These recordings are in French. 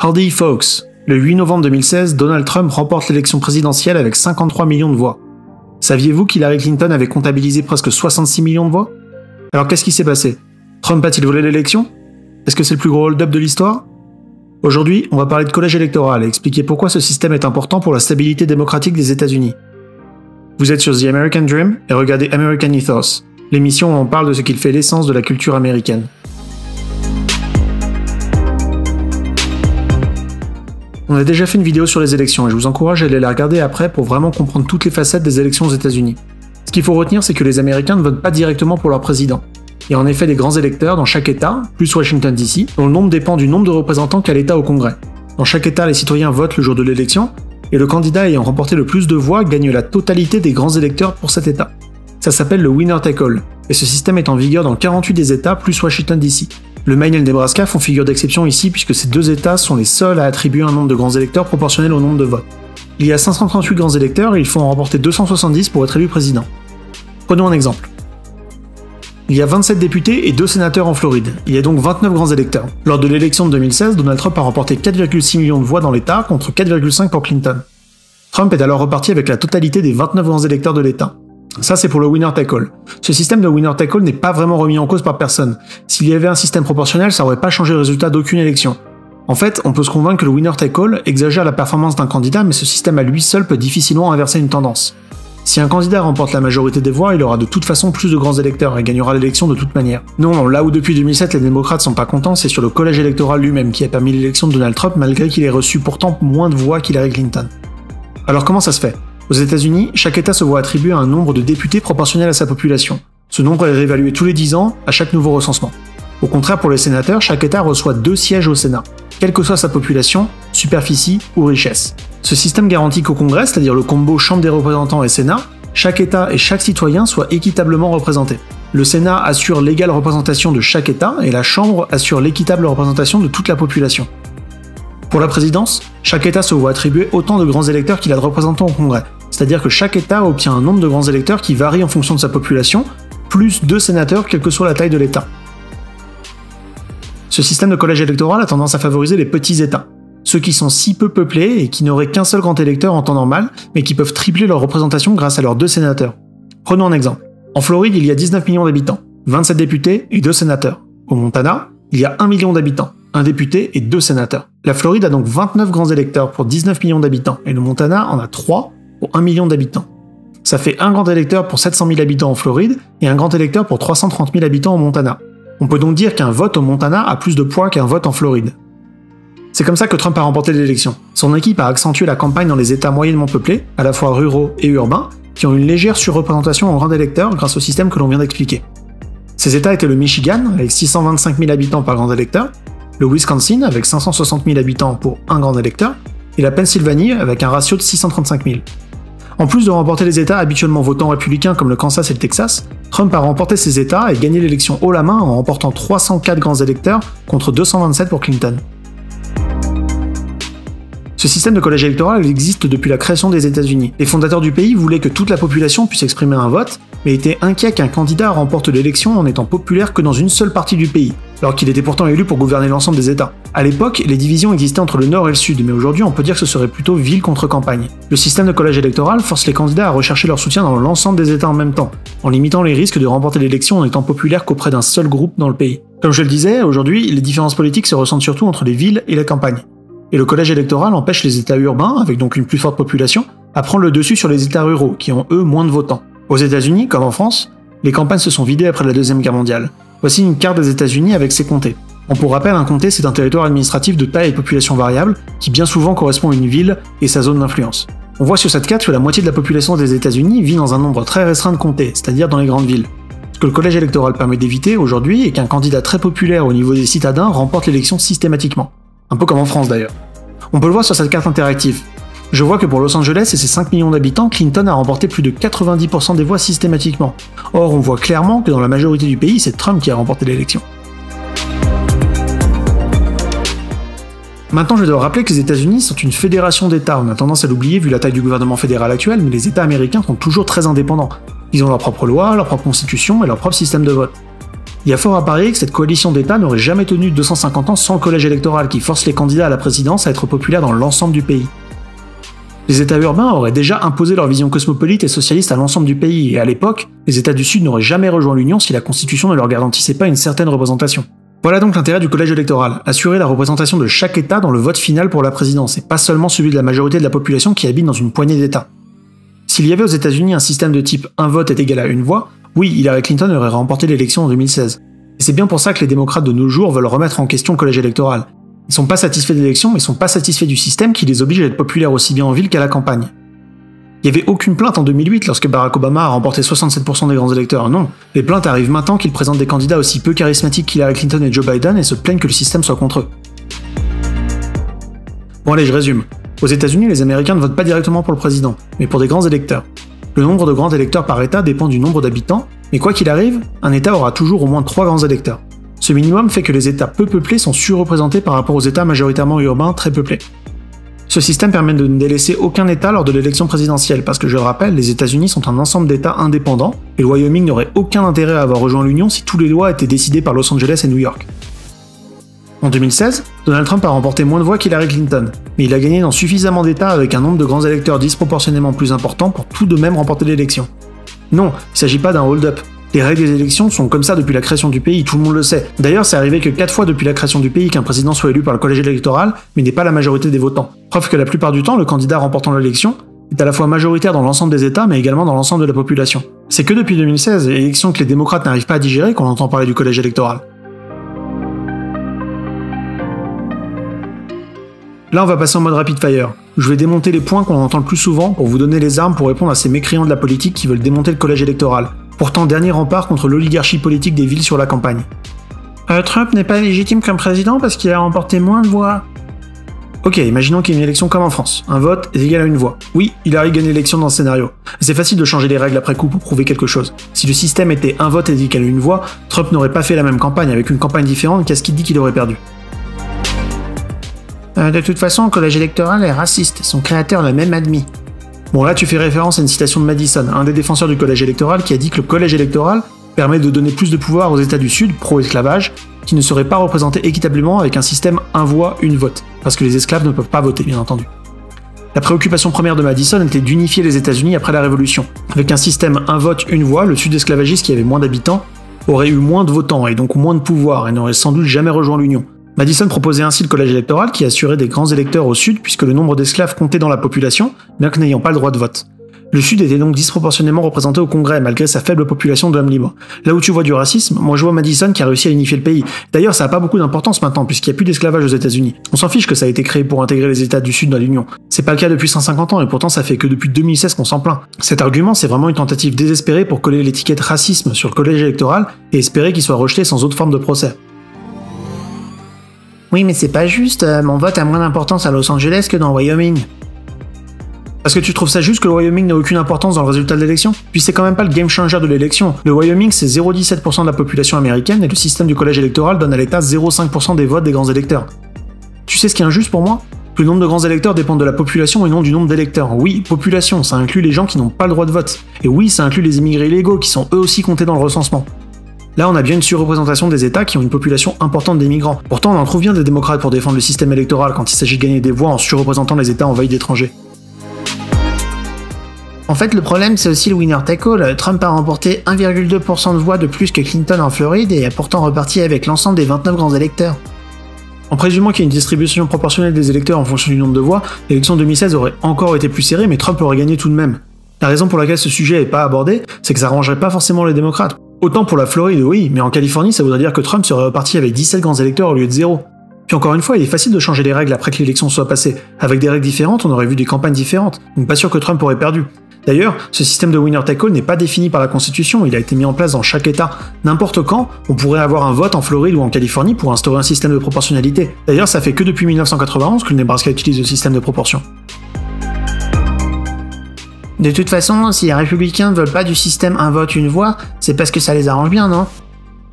Howdy folks, le 8 novembre 2016, Donald Trump remporte l'élection présidentielle avec 53 millions de voix. Saviez-vous qu'Hillary Clinton avait comptabilisé presque 66 millions de voix? Alors qu'est-ce qui s'est passé? Trump a-t-il volé l'élection? Est-ce que c'est le plus gros hold-up de l'histoire? Aujourd'hui, on va parler de collège électoral et expliquer pourquoi ce système est important pour la stabilité démocratique des États-Unis. Vous êtes sur The American Dream et regardez American Ethos, l'émission où on parle de ce qu'il fait l'essence de la culture américaine. On a déjà fait une vidéo sur les élections et je vous encourage à aller la regarder après pour vraiment comprendre toutes les facettes des élections aux États-Unis. Ce qu'il faut retenir, c'est que les Américains ne votent pas directement pour leur président. Il y a en effet des grands électeurs dans chaque État, plus Washington DC, dont le nombre dépend du nombre de représentants qu'a l'État au Congrès. Dans chaque État, les citoyens votent le jour de l'élection, et le candidat ayant remporté le plus de voix gagne la totalité des grands électeurs pour cet État. Ça s'appelle le winner take all, et ce système est en vigueur dans 48 des États plus Washington DC. Le Maine et le Nebraska font figure d'exception ici puisque ces deux États sont les seuls à attribuer un nombre de grands électeurs proportionnel au nombre de votes. Il y a 538 grands électeurs et il faut en remporter 270 pour être élu président. Prenons un exemple. Il y a 27 députés et 2 sénateurs en Floride. Il y a donc 29 grands électeurs. Lors de l'élection de 2016, Donald Trump a remporté 4,6 millions de voix dans l'État contre 4,5 pour Clinton. Trump est alors reparti avec la totalité des 29 grands électeurs de l'État. Ça, c'est pour le winner take all. Ce système de winner take all n'est pas vraiment remis en cause par personne. S'il y avait un système proportionnel, ça aurait pas changé le résultat d'aucune élection. En fait, on peut se convaincre que le winner take all exagère la performance d'un candidat, mais ce système à lui seul peut difficilement inverser une tendance. Si un candidat remporte la majorité des voix, il aura de toute façon plus de grands électeurs et gagnera l'élection de toute manière. Non, là où depuis 2007 les démocrates sont pas contents, c'est sur le collège électoral lui-même qui a permis l'élection de Donald Trump malgré qu'il ait reçu pourtant moins de voix qu'Hillary Clinton. Alors comment ça se fait? Aux États-Unis, chaque État se voit attribuer un nombre de députés proportionnel à sa population. Ce nombre est réévalué tous les 10 ans à chaque nouveau recensement. Au contraire, pour les sénateurs, chaque État reçoit deux sièges au Sénat, quelle que soit sa population, superficie ou richesse. Ce système garantit qu'au Congrès, c'est-à-dire le combo Chambre des représentants et Sénat, chaque État et chaque citoyen soient équitablement représentés. Le Sénat assure l'égale représentation de chaque État et la Chambre assure l'équitable représentation de toute la population. Pour la présidence, chaque État se voit attribuer autant de grands électeurs qu'il a de représentants au Congrès, c'est-à-dire que chaque État obtient un nombre de grands électeurs qui varie en fonction de sa population, plus deux sénateurs quelle que soit la taille de l'État. Ce système de collège électoral a tendance à favoriser les petits États, ceux qui sont si peu peuplés et qui n'auraient qu'un seul grand électeur en temps normal, mais qui peuvent tripler leur représentation grâce à leurs deux sénateurs. Prenons un exemple. En Floride, il y a 19 millions d'habitants, 27 députés et 2 sénateurs. Au Montana, il y a 1 million d'habitants, un député et 2 sénateurs. La Floride a donc 29 grands électeurs pour 19 millions d'habitants, et le Montana en a 3 pour 1 million d'habitants. Ça fait un grand électeur pour 700 000 habitants en Floride et un grand électeur pour 330 000 habitants au Montana. On peut donc dire qu'un vote au Montana a plus de poids qu'un vote en Floride. C'est comme ça que Trump a remporté l'élection. Son équipe a accentué la campagne dans les États moyennement peuplés, à la fois ruraux et urbains, qui ont une légère surreprésentation en grand électeur grâce au système que l'on vient d'expliquer. Ces États étaient le Michigan, avec 625 000 habitants par grand électeur, le Wisconsin, avec 560 000 habitants pour un grand électeur, et la Pennsylvanie, avec un ratio de 635 000. En plus de remporter les États habituellement votants républicains comme le Kansas et le Texas, Trump a remporté ces États et gagné l'élection haut la main en remportant 304 grands électeurs contre 227 pour Clinton. Ce système de collège électoral existe depuis la création des États-Unis. Les fondateurs du pays voulaient que toute la population puisse exprimer un vote, mais étaient inquiets qu'un candidat remporte l'élection en étant populaire que dans une seule partie du pays, alors qu'il était pourtant élu pour gouverner l'ensemble des États. À l'époque, les divisions existaient entre le nord et le sud, mais aujourd'hui on peut dire que ce serait plutôt ville contre campagne. Le système de collège électoral force les candidats à rechercher leur soutien dans l'ensemble des États en même temps, en limitant les risques de remporter l'élection en étant populaire qu'auprès d'un seul groupe dans le pays. Comme je le disais, aujourd'hui, les différences politiques se ressentent surtout entre les villes et la campagne. Et le collège électoral empêche les États urbains, avec donc une plus forte population, à prendre le dessus sur les États ruraux, qui ont eux moins de votants. Aux États-Unis, comme en France, les campagnes se sont vidées après la Deuxième Guerre mondiale. Voici une carte des États-Unis avec ses comtés. On pour rappel, un comté, c'est un territoire administratif de taille et population variable, qui bien souvent correspond à une ville et sa zone d'influence. On voit sur cette carte que la moitié de la population des États-Unis vit dans un nombre très restreint de comtés, c'est-à-dire dans les grandes villes. Ce que le collège électoral permet d'éviter aujourd'hui est qu'un candidat très populaire au niveau des citadins remporte l'élection systématiquement. Un peu comme en France d'ailleurs. On peut le voir sur cette carte interactive. Je vois que pour Los Angeles et ses 5 millions d'habitants, Clinton a remporté plus de 90% des voix systématiquement. Or, on voit clairement que dans la majorité du pays, c'est Trump qui a remporté l'élection. Maintenant, je dois rappeler que les États-Unis sont une fédération d'États. On a tendance à l'oublier vu la taille du gouvernement fédéral actuel, mais les États américains sont toujours très indépendants. Ils ont leur propre loi, leur propre constitution et leur propre système de vote. Il y a fort à parier que cette coalition d'États n'aurait jamais tenu 250 ans sans le collège électoral qui force les candidats à la présidence à être populaires dans l'ensemble du pays. Les États urbains auraient déjà imposé leur vision cosmopolite et socialiste à l'ensemble du pays, et à l'époque, les États du Sud n'auraient jamais rejoint l'Union si la Constitution ne leur garantissait pas une certaine représentation. Voilà donc l'intérêt du collège électoral, assurer la représentation de chaque État dans le vote final pour la présidence, et pas seulement celui de la majorité de la population qui habite dans une poignée d'États. S'il y avait aux États-Unis un système de type un vote est égal à une voix, oui, Hillary Clinton aurait remporté l'élection en 2016. Et c'est bien pour ça que les démocrates de nos jours veulent remettre en question le collège électoral. Ils sont pas satisfaits de l'élection, mais sont pas satisfaits du système qui les oblige à être populaires aussi bien en ville qu'à la campagne. Il n'y avait aucune plainte en 2008 lorsque Barack Obama a remporté 67% des grands électeurs. Non, les plaintes arrivent maintenant qu'ils présentent des candidats aussi peu charismatiques qu'Hillary Clinton et Joe Biden et se plaignent que le système soit contre eux. Bon allez, je résume. Aux États-Unis, les Américains ne votent pas directement pour le président, mais pour des grands électeurs. Le nombre de grands électeurs par État dépend du nombre d'habitants, mais quoi qu'il arrive, un État aura toujours au moins 3 grands électeurs. Ce minimum fait que les États peu peuplés sont surreprésentés par rapport aux États majoritairement urbains très peuplés. Ce système permet de ne délaisser aucun État lors de l'élection présidentielle, parce que je le rappelle, les États-Unis sont un ensemble d'États indépendants, et le Wyoming n'aurait aucun intérêt à avoir rejoint l'Union si tous les lois étaient décidées par Los Angeles et New York. En 2016, Donald Trump a remporté moins de voix qu'Hillary Clinton, mais il a gagné dans suffisamment d'États avec un nombre de grands électeurs disproportionnellement plus important pour tout de même remporter l'élection. Non, il ne s'agit pas d'un hold-up. Les règles des élections sont comme ça depuis la création du pays, tout le monde le sait. D'ailleurs, c'est arrivé que 4 fois depuis la création du pays qu'un président soit élu par le collège électoral, mais n'est pas la majorité des votants. Preuve que la plupart du temps, le candidat remportant l'élection est à la fois majoritaire dans l'ensemble des États, mais également dans l'ensemble de la population. C'est que depuis 2016, élection que les démocrates n'arrivent pas à digérer, qu'on entend parler du collège électoral. Là, on va passer en mode rapid fire. Je vais démonter les points qu'on entend le plus souvent pour vous donner les armes pour répondre à ces mécréants de la politique qui veulent démonter le collège électoral pourtant dernier rempart contre l'oligarchie politique des villes sur la campagne. Euh, Trump n'est pas légitime comme président parce qu'il a remporté moins de voix. Ok, imaginons qu'il y ait une élection comme en France. Un vote est égal à une voix. Oui, il arrive gagné l'élection dans ce scénario. C'est facile de changer les règles après coup pour prouver quelque chose. Si le système était un vote est égal à une voix, Trump n'aurait pas fait la même campagne avec une campagne différente qu'à ce qu'il dit qu'il aurait perdu? Euh, de toute façon, le collège électoral est raciste. Son créateur l'a même admis. Bon là tu fais référence à une citation de Madison, un des défenseurs du collège électoral qui a dit que le collège électoral permet de donner plus de pouvoir aux États du Sud, pro-esclavage, qui ne seraient pas représentés équitablement avec un système un voix, une vote, parce que les esclaves ne peuvent pas voter, bien entendu. La préoccupation première de Madison était d'unifier les États-Unis après la Révolution. Avec un système un vote, une voix, le sud esclavagiste qui avait moins d'habitants aurait eu moins de votants et donc moins de pouvoir et n'aurait sans doute jamais rejoint l'Union. Madison proposait ainsi le collège électoral qui assurait des grands électeurs au sud puisque le nombre d'esclaves comptait dans la population, bien que n'ayant pas le droit de vote. Le Sud était donc disproportionnellement représenté au Congrès malgré sa faible population d'hommes libres. Là où tu vois du racisme, moi je vois Madison qui a réussi à unifier le pays. D'ailleurs, ça n'a pas beaucoup d'importance maintenant puisqu'il n'y a plus d'esclavage aux États-Unis. On s'en fiche que ça a été créé pour intégrer les États du Sud dans l'Union. C'est pas le cas depuis 150 ans et pourtant ça fait que depuis 2016 qu'on s'en plaint. Cet argument, c'est vraiment une tentative désespérée pour coller l'étiquette racisme sur le collège électoral et espérer qu'il soit rejeté sans autre forme de procès. Oui, mais c'est pas juste, euh, mon vote a moins d'importance à Los Angeles que dans le Wyoming. Parce que tu trouves ça juste que le Wyoming n'a aucune importance dans le résultat de l'élection? Puis c'est quand même pas le game changer de l'élection. Le Wyoming, c'est 0,17% de la population américaine et le système du collège électoral donne à l'État 0,5% des votes des grands électeurs. Tu sais ce qui est injuste pour moi? Le nombre de grands électeurs dépend de la population et non du nombre d'électeurs. Oui, population, ça inclut les gens qui n'ont pas le droit de vote. Et oui, ça inclut les immigrés illégaux qui sont eux aussi comptés dans le recensement. Là, on a bien une surreprésentation des États qui ont une population importante d'immigrants. Pourtant, on en trouve bien des démocrates pour défendre le système électoral quand il s'agit de gagner des voix en surreprésentant les États envahis d'étrangers. En fait, le problème, c'est aussi le winner take all. Trump a remporté 1,2% de voix de plus que Clinton en Floride et a pourtant reparti avec l'ensemble des 29 grands électeurs. En présumant qu'il y a une distribution proportionnelle des électeurs en fonction du nombre de voix, l'élection 2016 aurait encore été plus serrée, mais Trump aurait gagné tout de même. La raison pour laquelle ce sujet n'est pas abordé, c'est que ça arrangerait pas forcément les démocrates. Autant pour la Floride, oui, mais en Californie, ça voudrait dire que Trump serait reparti avec 17 grands électeurs au lieu de 0. Puis encore une fois, il est facile de changer les règles après que l'élection soit passée. Avec des règles différentes, on aurait vu des campagnes différentes, donc pas sûr que Trump aurait perdu. D'ailleurs, ce système de winner take all n'est pas défini par la Constitution, il a été mis en place dans chaque État. N'importe quand, on pourrait avoir un vote en Floride ou en Californie pour instaurer un système de proportionnalité. D'ailleurs, ça fait que depuis 1991 que le Nebraska utilise le système de proportion. De toute façon, si les républicains ne veulent pas du système un vote, une voix, c'est parce que ça les arrange bien, non?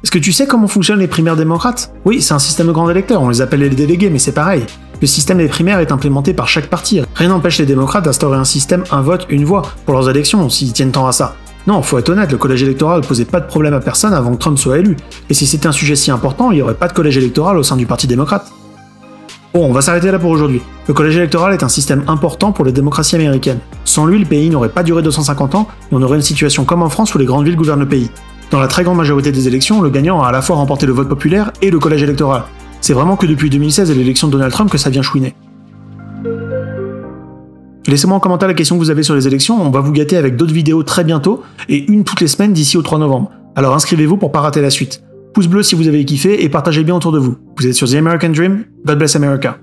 Est-ce que tu sais comment fonctionnent les primaires démocrates? Oui, c'est un système de grands électeurs, on les appelle les délégués, mais c'est pareil. Le système des primaires est implémenté par chaque parti. Rien n'empêche les démocrates d'instaurer un système un vote, une voix pour leurs élections, s'ils tiennent tant à ça. Non, faut être honnête, le collège électoral ne posait pas de problème à personne avant que Trump soit élu. Et si c'était un sujet si important, il n'y aurait pas de collège électoral au sein du Parti démocrate. Bon, on va s'arrêter là pour aujourd'hui. Le collège électoral est un système important pour les démocraties américaines. Sans lui, le pays n'aurait pas duré 250 ans et on aurait une situation comme en France où les grandes villes gouvernent le pays. Dans la très grande majorité des élections, le gagnant a à la fois remporté le vote populaire et le collège électoral. C'est vraiment que depuis 2016 et l'élection de Donald Trump que ça vient chouiner. Laissez-moi en commentaire la question que vous avez sur les élections, on va vous gâter avec d'autres vidéos très bientôt, et une toutes les semaines d'ici au 3 novembre. Alors inscrivez-vous pour pas rater la suite. Pouce bleu si vous avez kiffé et partagez bien autour de vous. Vous êtes sur The American Dream, God bless America.